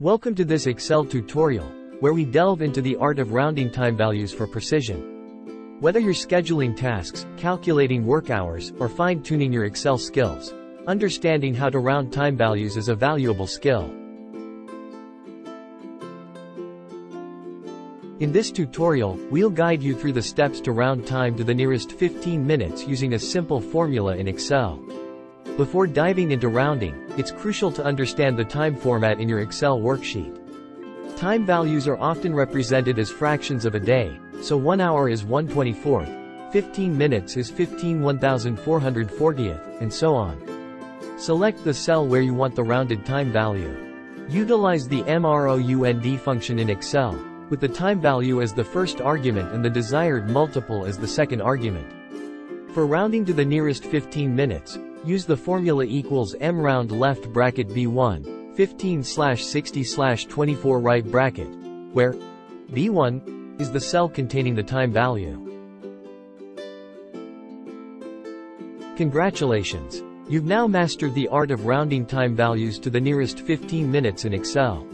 Welcome to this Excel tutorial, where we delve into the art of rounding time values for precision. Whether you're scheduling tasks, calculating work hours, or fine-tuning your Excel skills, understanding how to round time values is a valuable skill. In this tutorial, we'll guide you through the steps to round time to the nearest 15 minutes using a simple formula in Excel. Before diving into rounding, it's crucial to understand the time format in your Excel worksheet. Time values are often represented as fractions of a day, so 1 hour is 1 24th, 15 minutes is 15 1440th, and so on. Select the cell where you want the rounded time value. Utilize the MROUND function in Excel, with the time value as the first argument and the desired multiple as the second argument. For rounding to the nearest 15 minutes, Use the formula equals m round left bracket b1, 15 slash 60 slash 24 right bracket, where b1 is the cell containing the time value. Congratulations! You've now mastered the art of rounding time values to the nearest 15 minutes in Excel.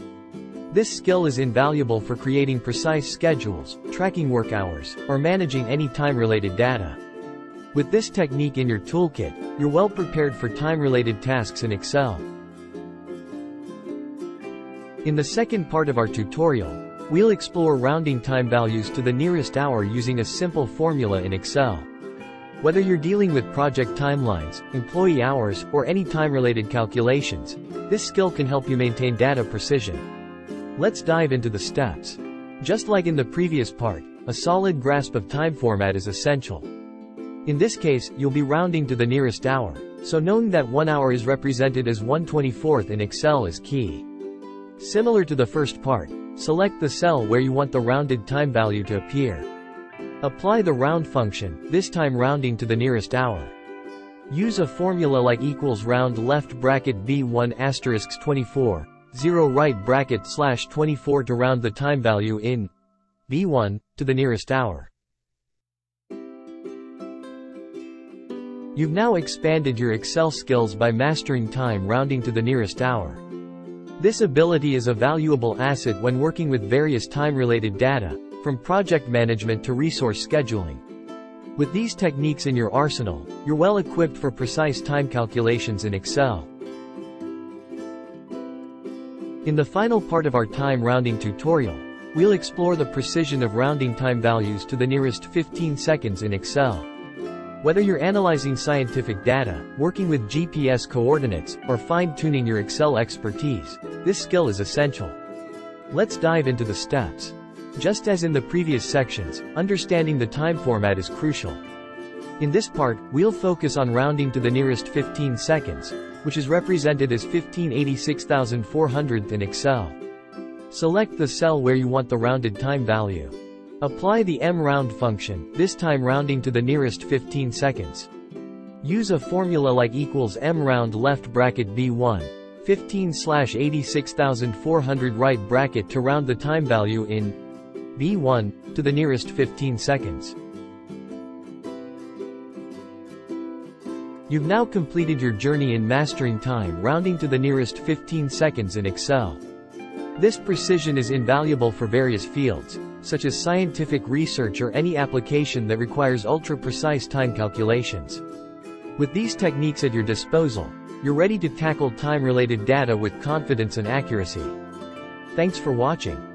This skill is invaluable for creating precise schedules, tracking work hours, or managing any time-related data. With this technique in your toolkit, you're well prepared for time-related tasks in Excel. In the second part of our tutorial, we'll explore rounding time values to the nearest hour using a simple formula in Excel. Whether you're dealing with project timelines, employee hours, or any time-related calculations, this skill can help you maintain data precision. Let's dive into the steps. Just like in the previous part, a solid grasp of time format is essential. In this case, you'll be rounding to the nearest hour, so knowing that 1 hour is represented as 1 24th in Excel is key. Similar to the first part, select the cell where you want the rounded time value to appear. Apply the round function, this time rounding to the nearest hour. Use a formula like equals round left bracket b1 asterisks 24, 0 right bracket slash 24 to round the time value in b1 to the nearest hour. You've now expanded your Excel skills by mastering time rounding to the nearest hour. This ability is a valuable asset when working with various time-related data, from project management to resource scheduling. With these techniques in your arsenal, you're well equipped for precise time calculations in Excel. In the final part of our time rounding tutorial, we'll explore the precision of rounding time values to the nearest 15 seconds in Excel. Whether you're analyzing scientific data, working with GPS coordinates, or fine-tuning your Excel expertise, this skill is essential. Let's dive into the steps. Just as in the previous sections, understanding the time format is crucial. In this part, we'll focus on rounding to the nearest 15 seconds, which is represented as 1586,400th in Excel. Select the cell where you want the rounded time value. Apply the mround function, this time rounding to the nearest 15 seconds. Use a formula like equals mround left bracket b1, 15 slash 86,400 right bracket to round the time value in b1 to the nearest 15 seconds. You've now completed your journey in mastering time rounding to the nearest 15 seconds in Excel. This precision is invaluable for various fields, such as scientific research or any application that requires ultra-precise time calculations. With these techniques at your disposal, you're ready to tackle time-related data with confidence and accuracy. Thanks for watching.